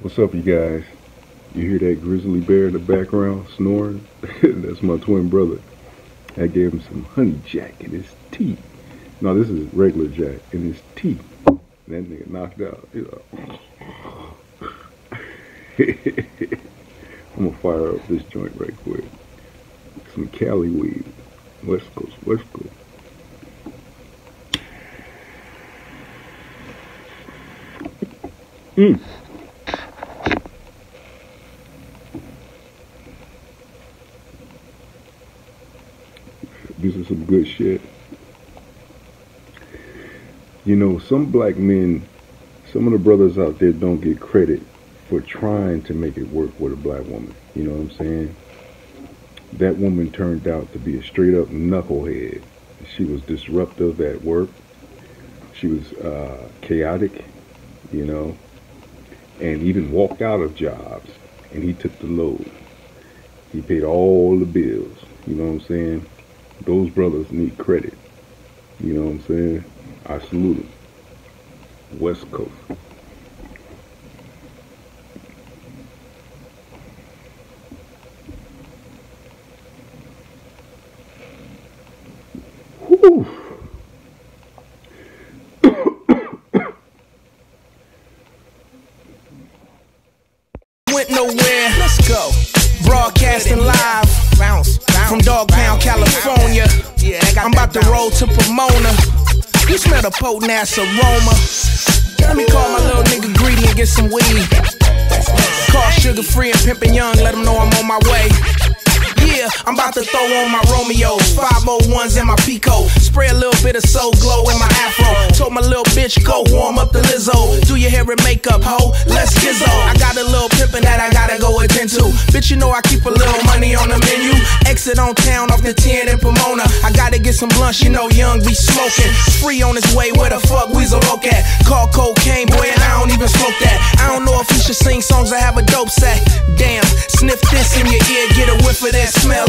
What's up, you guys? You hear that grizzly bear in the background snoring? That's my twin brother. I gave him some honey jack in his teeth. No, this is regular jack in his teeth. That nigga knocked out. I'm gonna fire up this joint right quick. Some Cali weed. West Coast, West Coast. Mm. This is some good shit. You know, some black men, some of the brothers out there don't get credit for trying to make it work with a black woman. You know what I'm saying? That woman turned out to be a straight up knucklehead. She was disruptive at work. She was uh, chaotic, you know, and even walked out of jobs. And he took the load. He paid all the bills. You know what I'm saying? Those brothers need credit. You know what I'm saying? I salute them. West Coast. Went nowhere. Let's go. Broadcasting live About to roll to Pomona. You smell the potent ass aroma. Let me call my little nigga greedy and get some weed. Call sugar free and pimpin' young, let him know I'm on my way. Yeah, I'm about to throw on my Romeos, 501s in my Pico. Spray a little bit of soul glow in my afro. Told my little bitch, go warm up the Lizzo. Do your hair and makeup, ho, let's gizzo. I got a little pimpin' that I gotta go attend to. Bitch, you know I keep a little money on the menu. Exit on town get some blunts, you know young be smoking. Free on his way, where the fuck Weasel Loke at? Call cocaine, boy, and I don't even smoke that. I don't know if you should sing songs that have a dope set. Damn, sniff this in your ear, get a whiff of that smell